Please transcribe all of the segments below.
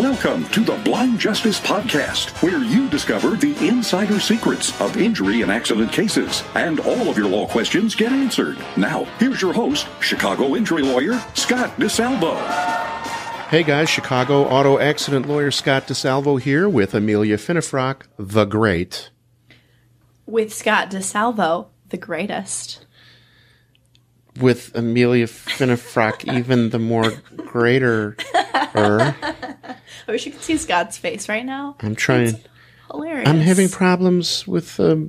Welcome to the Blind Justice Podcast, where you discover the insider secrets of injury and accident cases, and all of your law questions get answered. Now, here's your host, Chicago injury lawyer Scott DeSalvo. Hey guys, Chicago auto accident lawyer Scott DeSalvo here with Amelia Finnefrock, the great. With Scott DeSalvo, the greatest. With Amelia Finnefrock, even the more greater. I wish you could see Scott's face right now. I'm trying. Hilarious. I'm having problems with a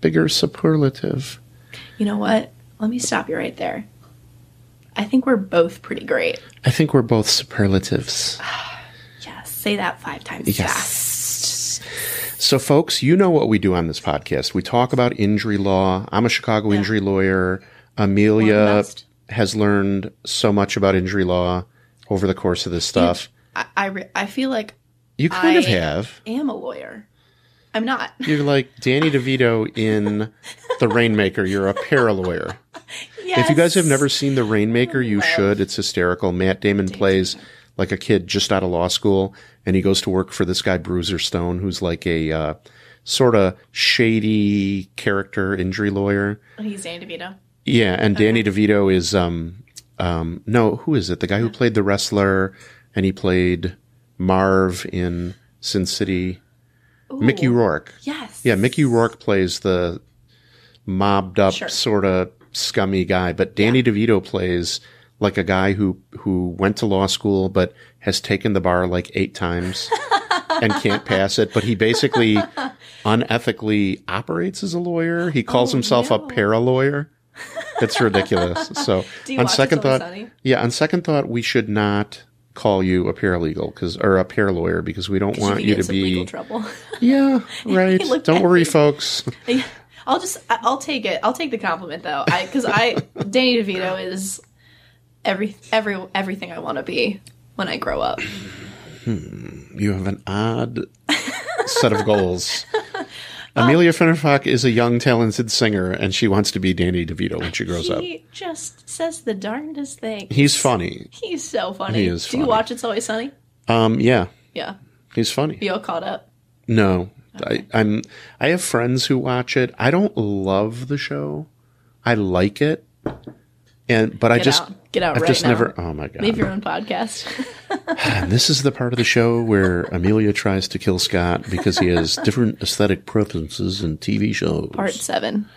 bigger superlative. You know what? Let me stop you right there. I think we're both pretty great. I think we're both superlatives. Yes. Say that five times Yes. fast. So, folks, you know what we do on this podcast. We talk about injury law. I'm a Chicago injury lawyer. Amelia has learned so much about injury law over the course of this stuff. I I, re- I feel like You kind of have. am a lawyer. I'm not. You're like Danny DeVito in The Rainmaker. You're a paralawyer. Yes. If you guys have never seen The Rainmaker, you should. It's hysterical. Matt Damon plays like a kid just out of law school, and he goes to work for this guy Bruiser Stone, who's like a uh, sort of shady character injury lawyer. He's Danny DeVito. Yeah, and Danny DeVito is um um no, who is it? The guy who played the wrestler and he played Marv in Sin City. Mickey Rourke. Yes. Yeah, Mickey Rourke plays the mobbed up Sure. sort of scummy guy, but Danny DeVito plays like a guy who who went to law school but has taken the bar like 8 times and can't pass it, but he basically unethically operates as a lawyer. He calls himself a Oh, no. para-lawyer. It's ridiculous. So on second thought, Sunny? yeah, on second thought, we should not call you a paralegal because or a paralawyer because we don't want you get to in legal be trouble. yeah right. Don't worry, me. folks. I'll just I- I'll take it. I'll take the compliment though. I because I Danny DeVito is every every everything I want to be when I grow up. Hmm. You have an odd set of goals. Amelia Finnefrock is a young, talented singer, and she wants to be Danny DeVito when she grows up. He just says the darndest thing. He's funny. He's so funny. He is Do you funny. watch It's Always Sunny? Um, yeah, Yeah. he's funny. You all caught up? No, I, I'm. I have friends who watch it. I don't love the show. I like it, and but I Get just out. Get out I've right just now. never. Oh my god! Leave your own podcast. And this is the part of the show where Amelia tries to kill Scott because he has different aesthetic preferences in TV shows. Part seven.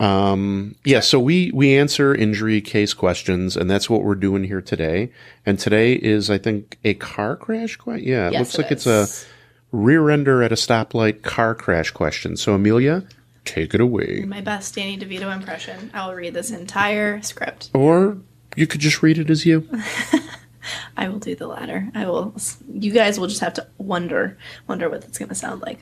Um, Yeah, so we we answer injury case questions, and that's what we're doing here today. And today is, I think, a car crash question. Yeah, it Yes, looks it like it's a rear ender at a stoplight car crash question. So Amelia, take it away. My best Danny DeVito impression. I will read this entire script. Or you could just read it as you. I will do the latter. I will. You guys will just have to wonder, wonder what it's going to sound like.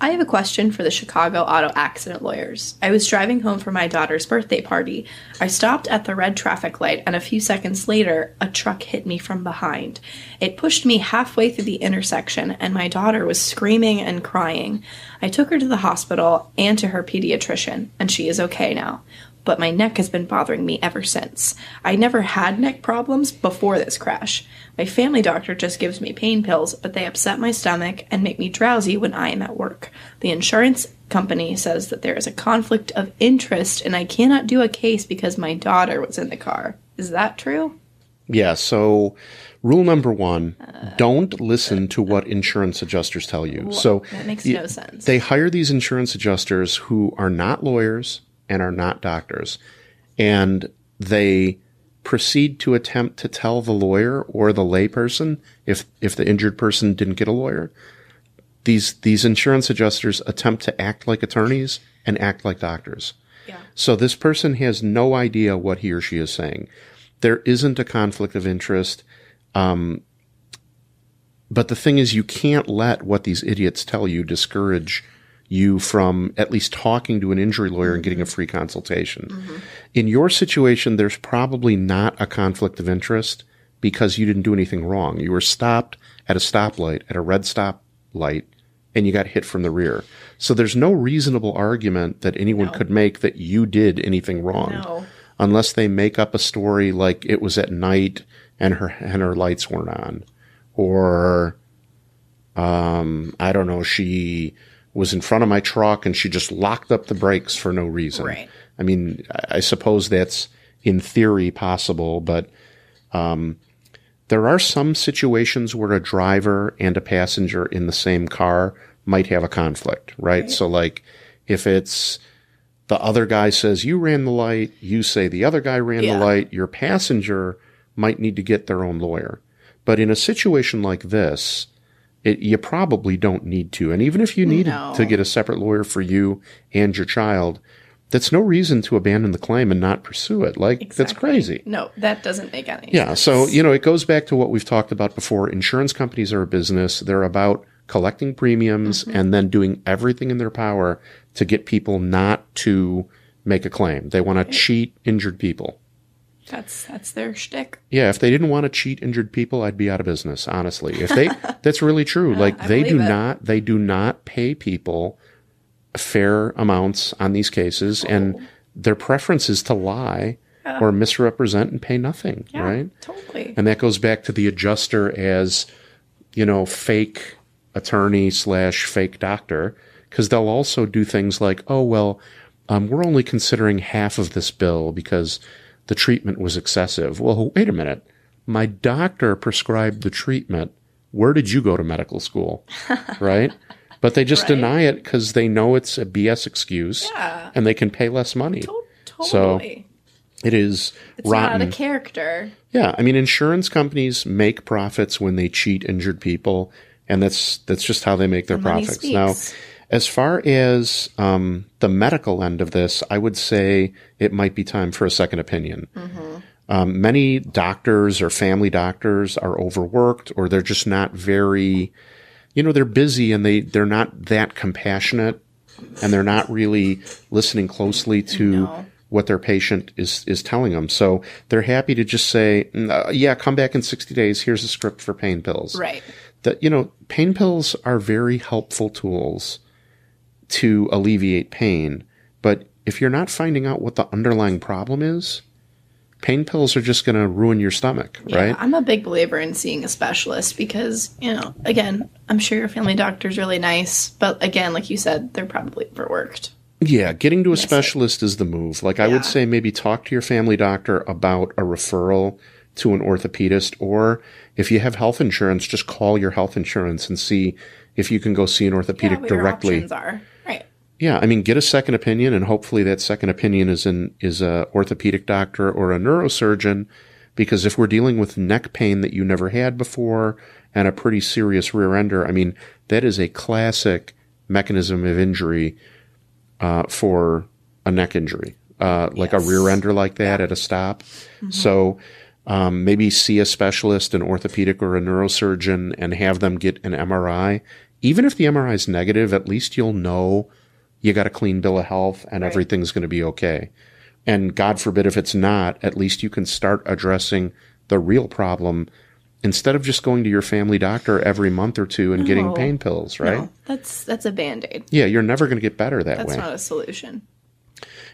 I have a question for the Chicago auto accident lawyers. I was driving home from my daughter's birthday party. I stopped at the red traffic light, and a few seconds later, a truck hit me from behind. It pushed me halfway through the intersection, and my daughter was screaming and crying. I took her to the hospital and to her pediatrician, and she is okay now but my neck has been bothering me ever since. I never had neck problems before this crash. My family doctor just gives me pain pills, but they upset my stomach and make me drowsy when I am at work. The insurance company says that there is a conflict of interest and I cannot do a case because my daughter was in the car. Is that true? Yeah, so rule number one don't listen to what insurance adjusters tell you. So that makes no sense. They hire these insurance adjusters who are not lawyers and are not doctors. And they proceed to attempt to tell the lawyer or the layperson if if the injured person didn't get a lawyer. These these insurance adjusters attempt to act like attorneys and act like doctors. Yeah. So this person has no idea what he or she is saying. There isn't a conflict of interest. Um, but the thing is, you can't let what these idiots tell you discourage you from at least talking to an injury lawyer and getting a free consultation. In your situation, there's probably not a conflict of interest because you didn't do anything wrong. You were stopped at a stoplight, at a red stoplight, and you got hit from the rear. So there's no reasonable argument that anyone could make that you did anything wrong. No. Unless they make up a story like it was at night and her and her lights weren't on. or um, I don't know, she was in front of my truck and she just locked up the brakes for no reason. Right. I mean, I suppose that's in theory possible, but um, there are some situations where a driver and a passenger in the same car might have a conflict, right? So, like, if it's the other guy says you ran the light, you say the other guy ran Yeah. the light, your passenger might need to get their own lawyer. But in a situation like this, it, you probably don't need to. And even if you needed No. to get a separate lawyer for you and your child, that's no reason to abandon the claim and not pursue it. Like, that's crazy. No, that doesn't make any Yeah. sense. So, you know, it goes back to what we've talked about before. Insurance companies are a business. They're about collecting premiums Mm-hmm. and then doing everything in their power to get people not to make a claim. They want to cheat injured people. That's that's their shtick. Yeah, if they didn't want to cheat injured people, I'd be out of business, honestly. If they that's really true. Like I they do it. not they do not pay people fair amounts on these cases and Oh. their preference is to lie or misrepresent and pay nothing, Yeah, right? totally. And that goes back to the adjuster as, you know, fake attorney slash fake doctor, because they'll also do things like, oh, well, um, we're only considering half of this bill because the treatment was excessive. Well, wait a minute. My doctor prescribed the treatment. Where did you go to medical school? right? But they just Right. deny it because they know it's a BS excuse Yeah. and they can pay less money. To- So, totally. It is it's rotten. not a character. Yeah, I mean, insurance companies make profits when they cheat injured people, and that's that's just how they make their money profits. Now, as far as um, the medical end of this, I would say it might be time for a second opinion. Mm-hmm. Um, many doctors or family doctors are overworked, or they're just not very, you know, they're busy and they they're not that compassionate, and they're not really listening closely to No. what their patient is is telling them. So they're happy to just say, "Mm, uh, "Yeah, come back in 60 days. Here's a script for pain pills." Right. That you know, pain pills are very helpful tools to alleviate pain, but if you're not finding out what the underlying problem is, pain pills are just going to ruin your stomach, Yeah, right? I'm a big believer in seeing a specialist because, you know, again, I'm sure your family doctor's really nice, but again, like you said, they're probably overworked. Yeah, getting to a specialist is the move. Like I Yeah. would say maybe talk to your family doctor about a referral to an orthopedist or if you have health insurance, just call your health insurance and see if you can go see an Yeah, orthopedic your directly. Options are. Right. Yeah, I mean, get a second opinion, and hopefully that second opinion is in is a orthopedic doctor or a neurosurgeon, because if we're dealing with neck pain that you never had before and a pretty serious rear ender, I mean, that is a classic mechanism of injury uh, for a neck injury, uh, like a rear ender like that at a stop. So. Um, maybe see a specialist, an orthopedic or a neurosurgeon, and have them get an MRI. Even if the MRI is negative, at least you'll know you got a clean bill of health and Right. everything's going to be okay. And God forbid if it's not, at least you can start addressing the real problem instead of just going to your family doctor every month or two and getting pain pills, right? No, that's that's a band aid. Yeah, you're never going to get better that That's way. That's not a solution.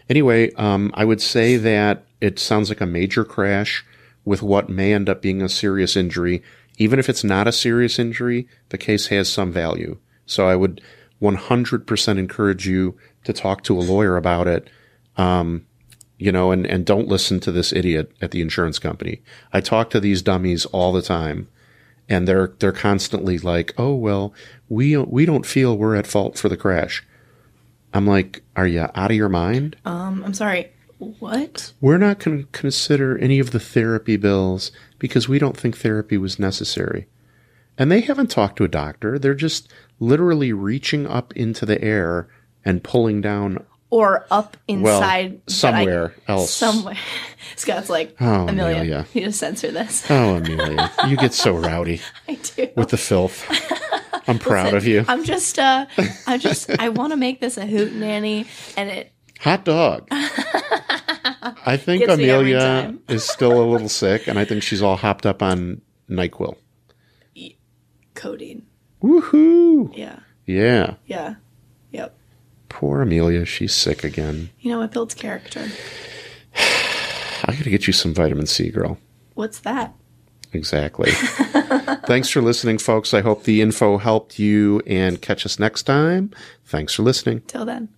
Anyway, um, I would say that it sounds like a major crash with what may end up being a serious injury. Even if it's not a serious injury, the case has some value. So I would 100% encourage you to talk to a lawyer about it. Um, you know, and, and don't listen to this idiot at the insurance company. I talk to these dummies all the time and they're, they're constantly like, Oh, well, we, we don't feel we're at fault for the crash. I'm like, are you out of your mind? Um, I'm sorry. What? We're not going to consider any of the therapy bills because we don't think therapy was necessary. And they haven't talked to a doctor. They're just literally reaching up into the air and pulling down. Or up inside I- somewhere else. Somewhere. Scott's like, Oh, Amelia, Amelia. you just censor this. Oh, Amelia, you get so rowdy I do. with the filth. I'm proud of you. I'm just, uh, I just, I want to make this a hoot nanny, and it, Hot dog. I think Gets me every Amelia is still a little sick, and I think she's all hopped up on NyQuil. codeine. Woohoo! Yeah. Yeah. Yeah. Yep. Poor Amelia, she's sick again. You know, it builds character. I gotta get you some vitamin C, girl. What's that? Exactly. Thanks for listening, folks. I hope the info helped you and catch us next time. Thanks for listening. Till then.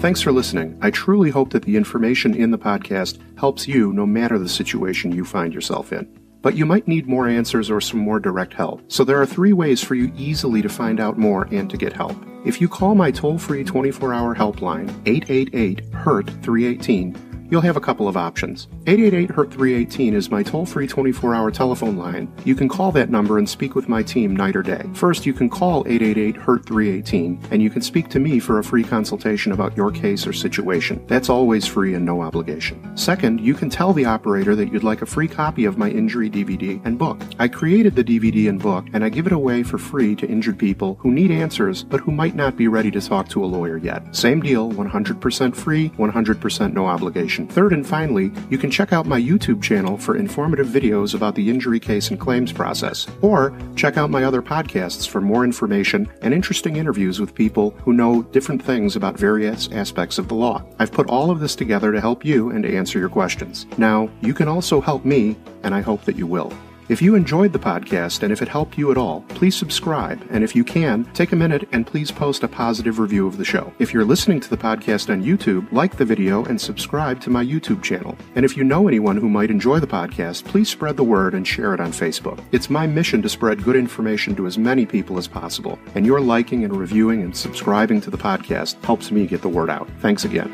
Thanks for listening. I truly hope that the information in the podcast helps you no matter the situation you find yourself in. But you might need more answers or some more direct help. So there are three ways for you easily to find out more and to get help. If you call my toll free 24 hour helpline, 888 HURT 318, you'll have a couple of options. 888 HURT 318 is my toll free 24 hour telephone line. You can call that number and speak with my team night or day. First, you can call 888 HURT 318 and you can speak to me for a free consultation about your case or situation. That's always free and no obligation. Second, you can tell the operator that you'd like a free copy of my injury DVD and book. I created the DVD and book and I give it away for free to injured people who need answers but who might not be ready to talk to a lawyer yet. Same deal, 100% free, 100% no obligation. Third and finally, you can check out my YouTube channel for informative videos about the injury case and claims process, or check out my other podcasts for more information and interesting interviews with people who know different things about various aspects of the law. I've put all of this together to help you and to answer your questions. Now, you can also help me, and I hope that you will. If you enjoyed the podcast and if it helped you at all, please subscribe. And if you can, take a minute and please post a positive review of the show. If you're listening to the podcast on YouTube, like the video and subscribe to my YouTube channel. And if you know anyone who might enjoy the podcast, please spread the word and share it on Facebook. It's my mission to spread good information to as many people as possible. And your liking and reviewing and subscribing to the podcast helps me get the word out. Thanks again.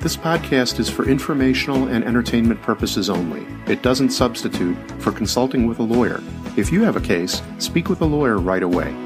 This podcast is for informational and entertainment purposes only. It doesn't substitute for consulting with a lawyer. If you have a case, speak with a lawyer right away.